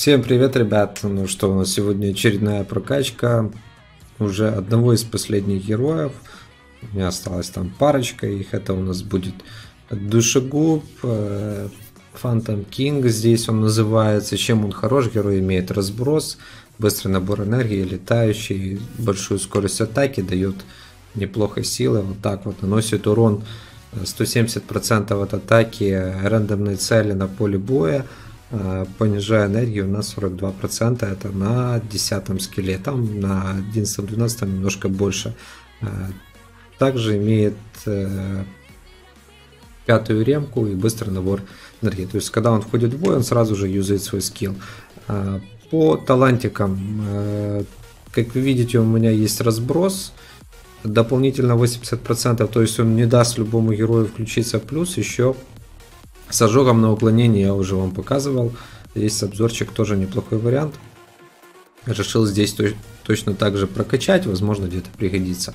Всем привет, ребят! Ну что, у нас сегодня очередная прокачка уже одного из последних героев. У меня осталась там парочка их. Это у нас будет Душегуб, Фантом Кинг. Здесь он называется. Чем он хорош? Герой имеет разброс, быстрый набор энергии, летающий, большую скорость атаки, дает неплохо силы. Вот так вот наносит урон 170% от атаки рандомной цели на поле боя Э, понижая энергию на 42%, это на 10 скилле, там на 11-12 немножко больше. Э, также имеет э, пятую ремку и быстрый набор энергии. То есть, когда он входит в бой, он сразу же юзает свой скилл. По талантикам, как вы видите, у меня есть разброс, дополнительно 80%, то есть он не даст любому герою включиться плюс, еще с ожогом на уклонение я уже вам показывал. Есть обзорчик, тоже неплохой вариант. Решил здесь точно так же прокачать, возможно где-то пригодится.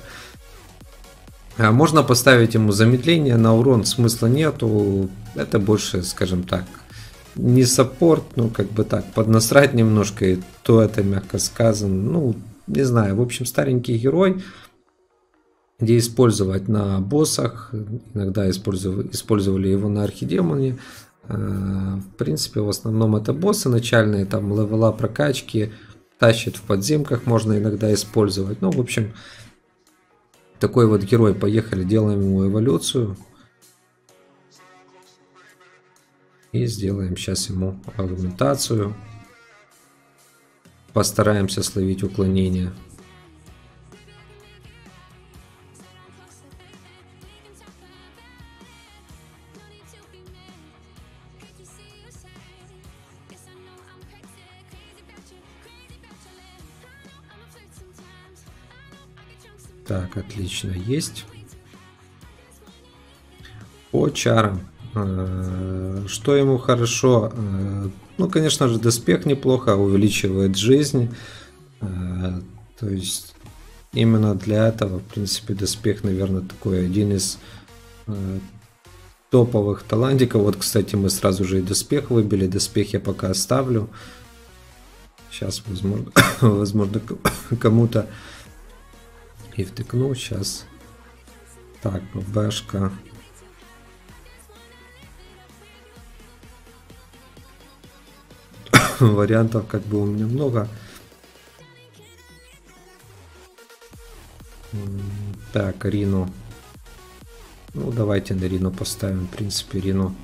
А можно поставить ему замедление, на урон смысла нету. Это больше, скажем так, не саппорт, ну как бы так, поднасрать немножко, и то это мягко сказано. Ну, не знаю, в общем, старенький герой где использовать на боссах, иногда использовали, его на архидемоне. Э, в принципе, в основном это боссы начальные, там левела прокачки, тащит в подземках, можно иногда использовать. Ну, в общем, такой вот герой. Поехали, делаем ему эволюцию. И сделаем сейчас ему аргументацию. Постараемся словить уклонение. Так, отлично, есть. По чарам. Э, что ему хорошо? Э, ну, конечно же, доспех неплохо увеличивает жизнь. Э, то есть, именно для этого, в принципе, доспех, наверное, такой один из топовых талантиков. Вот, кстати, мы сразу же и доспех выбили. Доспех я пока оставлю. Сейчас, возможно, возможно кому-то и втыкнул сейчас. Так, бэшка. Вариантов как бы у меня много. Так, Рину. Ну, давайте на Рину поставим. В принципе, Рину.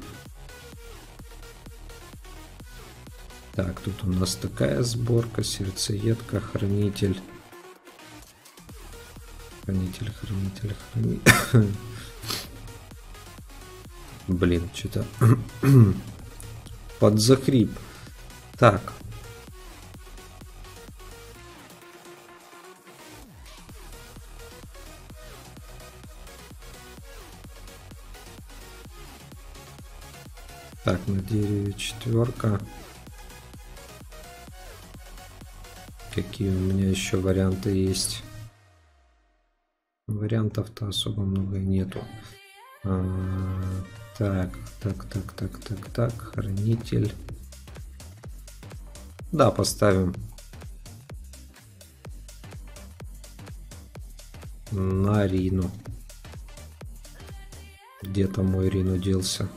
Так, тут у нас такая сборка. Сердцеедка, хранитель. Хранитель, хранитель, хранитель. Блин, что-то под захрип. Так. Так, на дереве четверка. Какие у меня еще варианты есть? Вариантов-то особо много нету. А, так, так, так, так, так, так. Хранитель. Да, поставим. На Рину. Где-то мой Рину делся.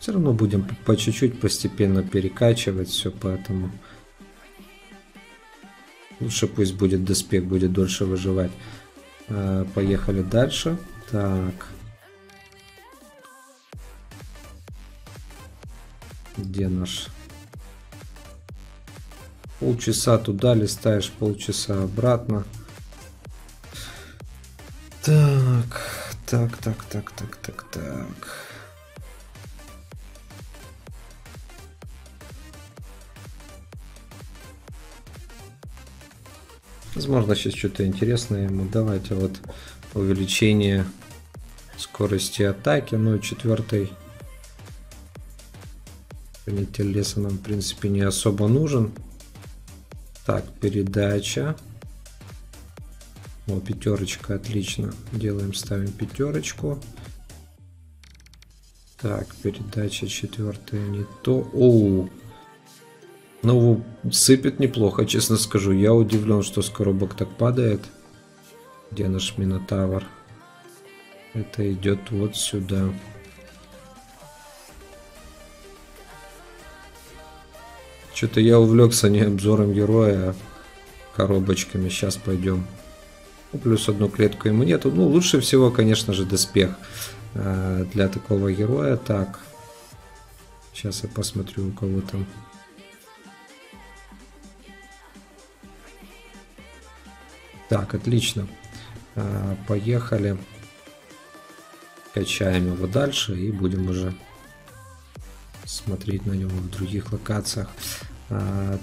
Все равно будем по чуть-чуть постепенно перекачивать все, поэтому лучше пусть будет доспех, будет дольше выживать. Э, поехали дальше. Так. Где наш? Полчаса туда листаешь, полчаса обратно. Так, так, так, так, так, так, так. Возможно, сейчас что-то интересное ему. Давайте вот увеличение скорости атаки. Ну, четвертый хранитель леса нам, в принципе, не особо нужен. Так, передача. О, пятерочка, отлично. Делаем, ставим пятерочку. Так, передача четвертая не то. Оу, Ну, сыпет неплохо, честно скажу. Я удивлен, что с коробок так падает. Где наш Минотавр? Это идет вот сюда. Что-то я увлекся не обзором героя, а коробочками. Сейчас пойдем. Ну, плюс одну клетку ему нету. Ну, лучше всего, конечно же, доспех э, для такого героя. Так. Сейчас я посмотрю, у кого там Так, отлично. А, поехали. Качаем его дальше и будем уже смотреть на него в других локациях. А,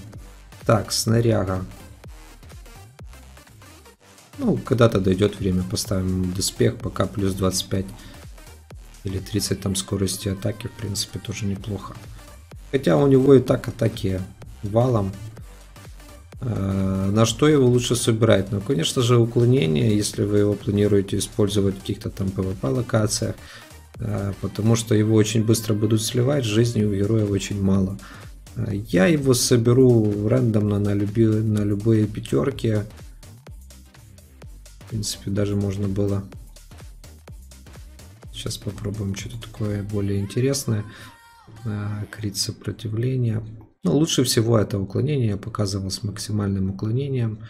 так, снаряга. Ну, когда-то дойдет время, поставим доспех, пока плюс 25 или 30 там скорости атаки, в принципе, тоже неплохо. Хотя у него и так атаки валом на что его лучше собирать? Ну, конечно же, уклонение, если вы его планируете использовать в каких-то там PvP локациях, э, потому что его очень быстро будут сливать, жизни у героя очень мало. Э, я его соберу рандомно на, люби, на любые пятерки. В принципе, даже можно было... Сейчас попробуем что-то такое более интересное. Крит сопротивления. Но лучше всего это уклонение я показывал с максимальным уклонением.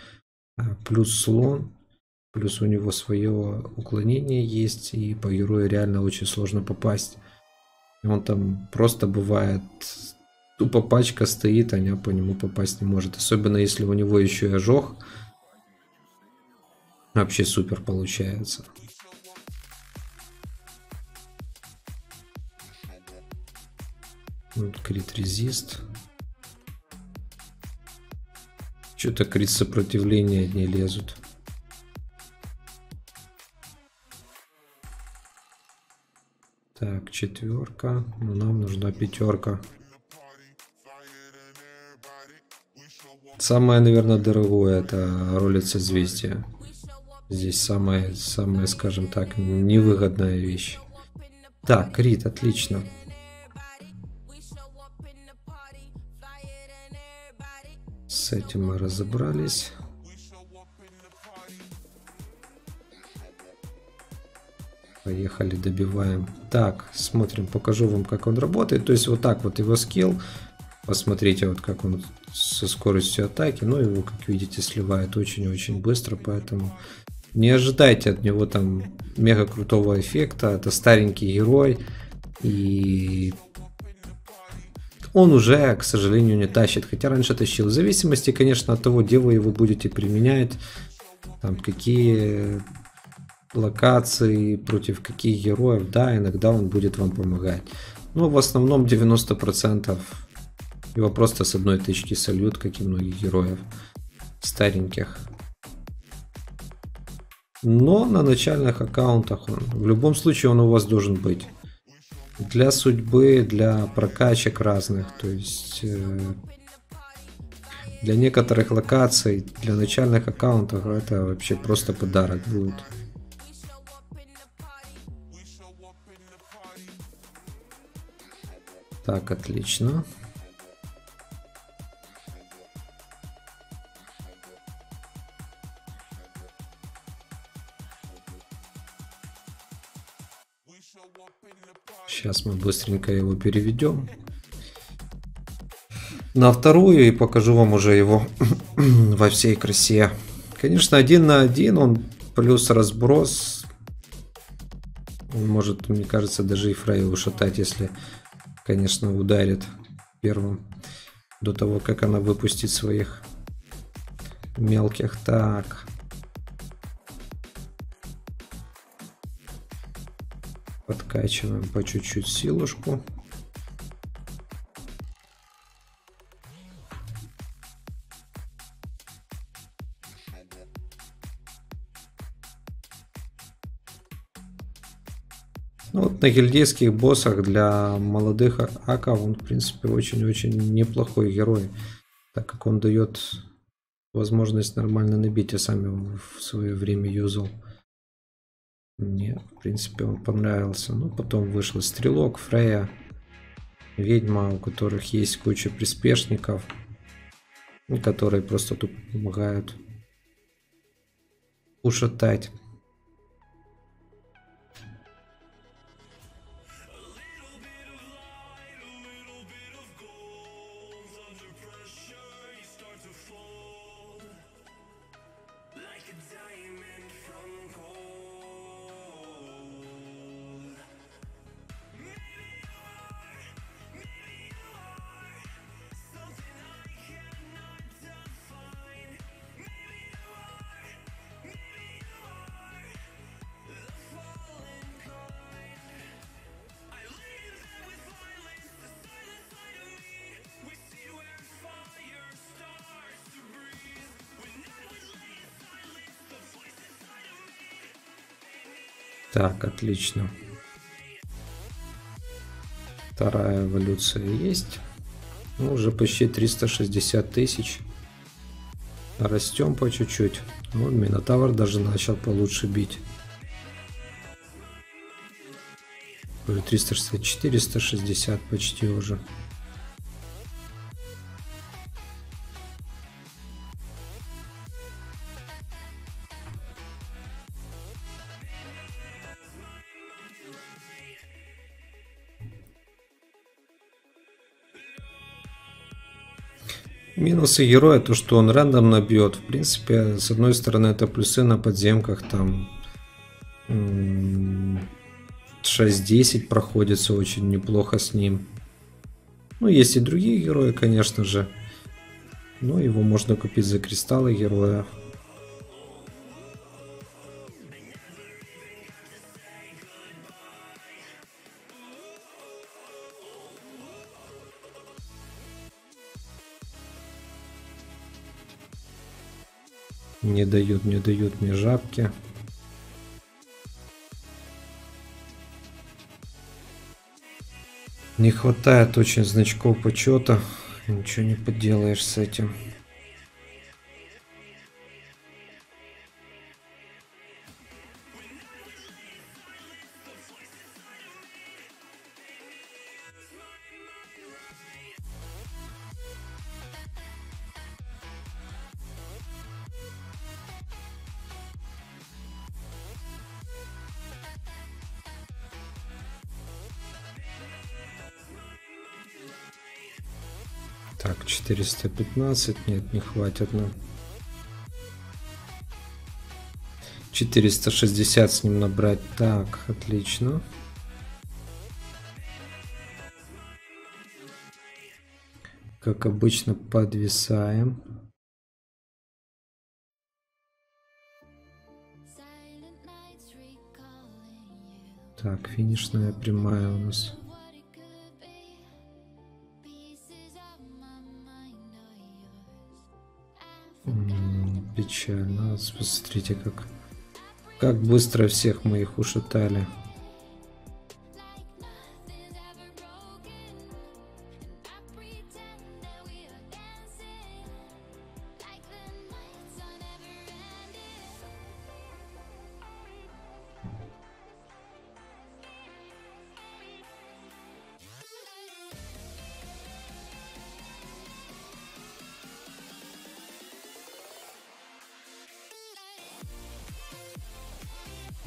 А, плюс слон. Плюс у него свое уклонение есть. И по герою реально очень сложно попасть. Он там просто бывает... Тупо пачка стоит, а я по нему попасть не может. Особенно если у него еще и ожог. Вообще супер получается. Крит резист. Что-то крит сопротивления не лезут. Так, четверка. Но нам нужна пятерка. Самое, наверное, дорогое это ролик созвездия. Здесь самая, самая, скажем так, невыгодная вещь. Так, крит, отлично. С этим мы разобрались. Поехали, добиваем. Так, смотрим, покажу вам, как он работает. То есть вот так вот его скилл. Посмотрите, вот как он со скоростью атаки. Ну, его, как видите, сливает очень-очень быстро, поэтому не ожидайте от него там мега крутого эффекта. Это старенький герой. И он уже, к сожалению, не тащит, хотя раньше тащил. В зависимости, конечно, от того, где вы его будете применять, там, какие локации, против каких героев, да, иногда он будет вам помогать. Но в основном 90% его просто с одной тычки сольют, как и многих героев стареньких. Но на начальных аккаунтах он, в любом случае он у вас должен быть для судьбы, для прокачек разных, то есть э, для некоторых локаций, для начальных аккаунтов это вообще просто подарок будет. Так, отлично. Сейчас мы быстренько его переведем на вторую и покажу вам уже его во всей красе. Конечно, один на один он плюс разброс. Он может, мне кажется, даже и Фрей ушатать, если, конечно, ударит первым до того, как она выпустит своих мелких. Так. Подкачиваем по чуть-чуть силушку. Ну, вот на гильдейских боссах для молодых аков он, в принципе, очень-очень неплохой герой, так как он дает возможность нормально набить. Я сам его в свое время юзал. Мне, в принципе, он понравился. Ну, потом вышел Стрелок, Фрея, Ведьма, у которых есть куча приспешников. которые просто тут помогают ушатать. Так, отлично. Вторая эволюция есть. Ну, уже почти 360 тысяч. Растем по чуть-чуть. Ну, Минотавр даже начал получше бить. 360, 460 почти уже. Минусы героя то, что он рандомно бьет. В принципе, с одной стороны, это плюсы на подземках там 6-10 проходится очень неплохо с ним. Ну, есть и другие герои, конечно же. Но его можно купить за кристаллы героя. Не дают, не дают мне жабки. Не хватает очень значков почета. Ничего не поделаешь с этим. Так, 415. Нет, не хватит нам. 460 с ним набрать. Так, отлично. Как обычно, подвисаем. Так, финишная прямая у нас. Печально. Посмотрите, как, как быстро всех моих ушатали.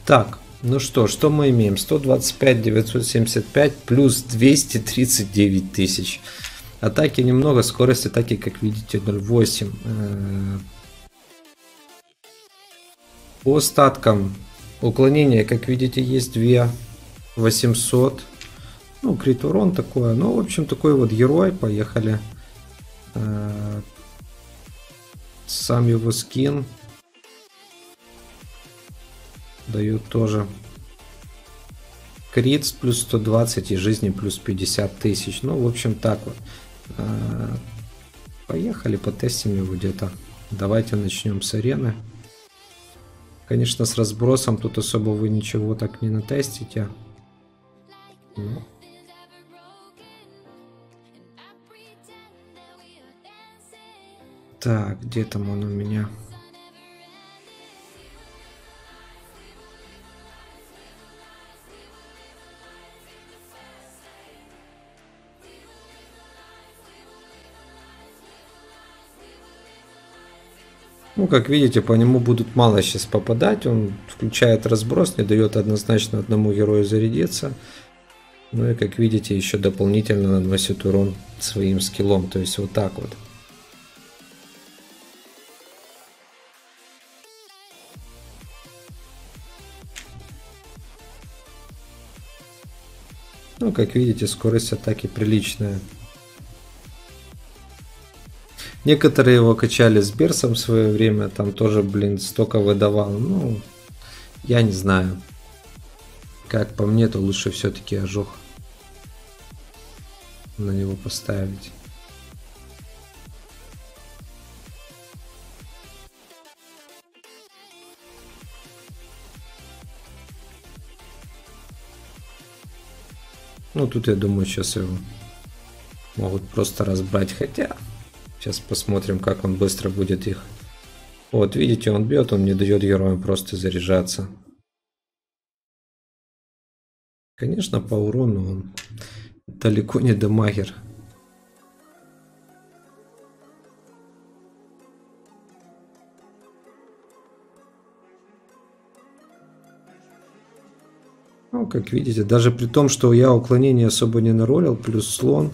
Так, ну что, что мы имеем? 125 975 плюс 239 тысяч. Атаки немного, скорость атаки, как видите, 0.8. Э, по статкам уклонения, как видите, есть 2 800. Ну, крит урон такое. Ну, в общем, такой вот герой. Поехали. Э, сам его скин дают тоже. Криц плюс 120 и жизни плюс 50 тысяч. Ну, в общем, так вот. А, поехали, потестим его где-то. Давайте начнем с арены. Конечно, с разбросом тут особо вы ничего так не натестите. Ну. Так, где там он у меня? Ну, как видите, по нему будут мало сейчас попадать. Он включает разброс, не дает однозначно одному герою зарядиться. Ну и, как видите, еще дополнительно наносит урон своим скиллом. То есть вот так вот. Ну, как видите, скорость атаки приличная. Некоторые его качали с Берсом в свое время, там тоже, блин, столько выдавал. Ну, я не знаю. Как по мне, то лучше все-таки ожог на него поставить. Ну, тут я думаю, сейчас его могут просто разбрать. Хотя, сейчас посмотрим, как он быстро будет их. Вот, видите, он бьет, он не дает героям просто заряжаться. Конечно, по урону он далеко не дамагер. Ну, как видите, даже при том, что я уклонение особо не наролил, плюс слон,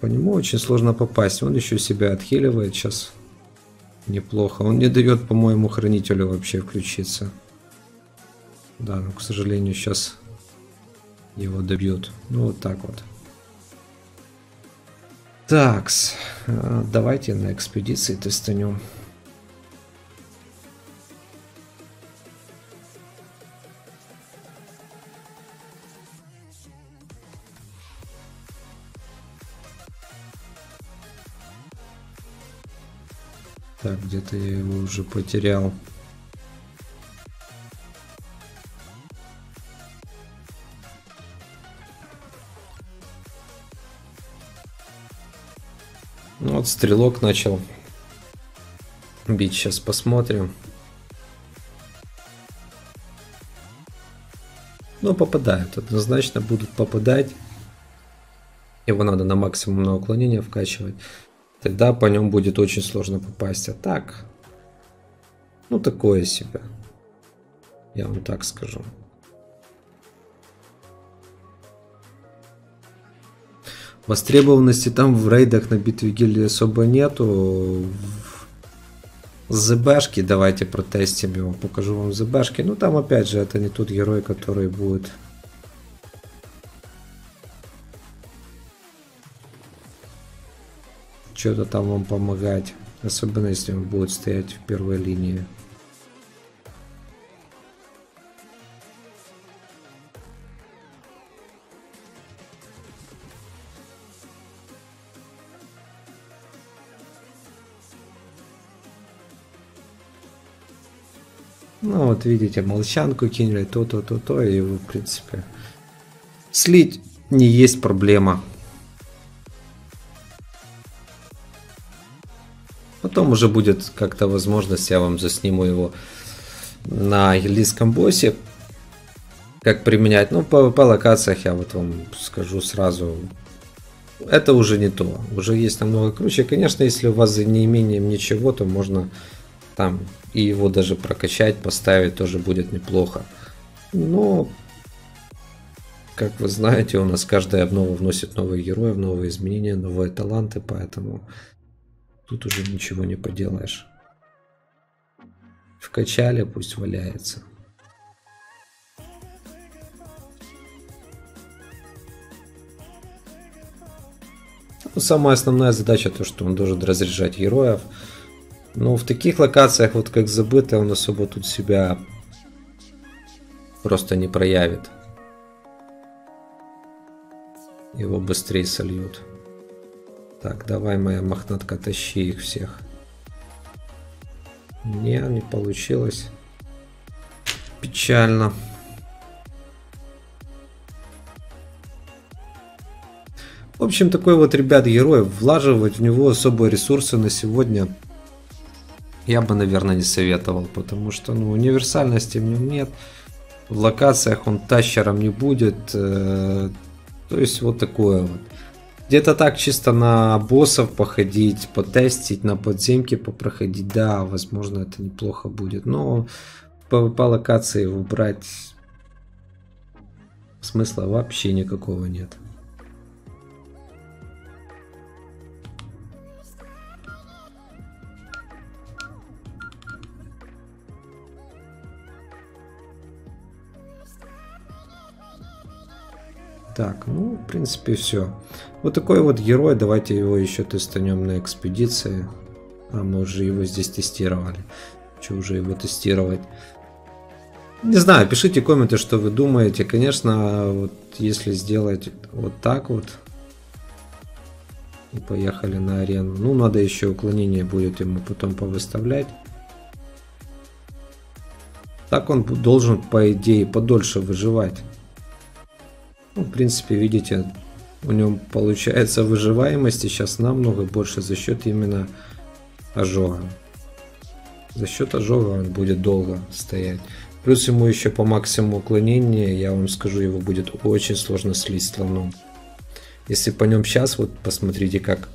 по нему очень сложно попасть. Он еще себя отхиливает сейчас неплохо. Он не дает, по-моему, хранителю вообще включиться. Да, но, к сожалению, сейчас его добьют. Ну, вот так вот. Такс, а, давайте на экспедиции тестанем. Так, где-то я его уже потерял. Ну вот стрелок начал бить. Сейчас посмотрим. Ну, попадают. Однозначно будут попадать. Его надо на максимум на уклонение вкачивать. Тогда по нем будет очень сложно попасть. А так, ну такое себе. Я вам так скажу. Востребованности там в рейдах на битве гильдии особо нету. ЗБшки давайте протестим его. Покажу вам ЗБшки. Ну там опять же это не тот герой, который будет что-то там вам помогать. Особенно если он будет стоять в первой линии. Ну вот видите, молчанку кинули, то-то, то-то, и в принципе слить не есть проблема. Потом уже будет как-то возможность, я вам засниму его на елийском боссе, как применять. Ну, по, по локациях я вот вам скажу сразу, это уже не то. Уже есть намного круче. Конечно, если у вас за неимением ничего, то можно там и его даже прокачать, поставить тоже будет неплохо. Но, как вы знаете, у нас каждая обнова вносит новые герои, новые изменения, новые таланты, поэтому Тут уже ничего не поделаешь. Вкачали, пусть валяется. Ну, самая основная задача то, что он должен разряжать героев. Но в таких локациях, вот как забытое, он особо тут себя просто не проявит. Его быстрее сольют. Так, давай, моя мохнатка, тащи их всех. Не, не получилось. Печально. В общем, такой вот, ребят, герой. Влаживать в него особые ресурсы на сегодня я бы, наверное, не советовал, потому что, ну, универсальности в нем нет. В локациях он тащером не будет. Э, то есть, вот такое вот. Где-то так чисто на боссов походить, потестить, на подземке попроходить, да, возможно это неплохо будет. Но по, по локации выбрать смысла вообще никакого нет. Так, ну, в принципе, все. Вот такой вот герой. Давайте его еще тестанем на экспедиции. А мы уже его здесь тестировали. Что уже его тестировать? Не знаю, пишите комменты, что вы думаете. Конечно, вот если сделать вот так вот. И поехали на арену. Ну, надо еще уклонение будет ему потом повыставлять. Так он должен, по идее, подольше выживать. Ну, в принципе, видите, у него получается выживаемости сейчас намного больше за счет именно ожога. За счет ожога он будет долго стоять. Плюс ему еще по максимуму уклонения, я вам скажу, его будет очень сложно слить слоном. Если по нем сейчас, вот посмотрите как.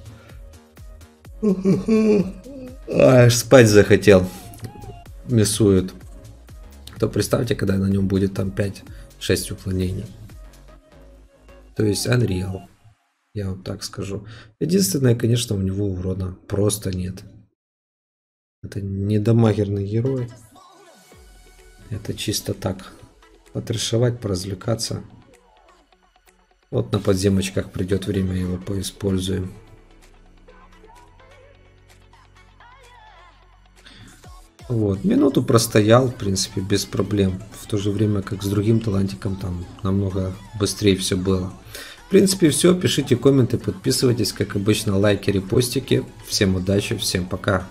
Аж спать захотел. Мясует. То представьте, когда на нем будет там 5-6 уклонений. То есть Unreal. Я вам так скажу. Единственное, конечно, у него урона просто нет. Это не дамагерный герой. Это чисто так. Потрешевать, поразвлекаться. Вот на подземочках придет время, его поиспользуем. Вот, минуту простоял, в принципе, без проблем. В то же время, как с другим талантиком, там намного быстрее все было. В принципе, все. Пишите комменты, подписывайтесь, как обычно, лайки, репостики. Всем удачи, всем пока.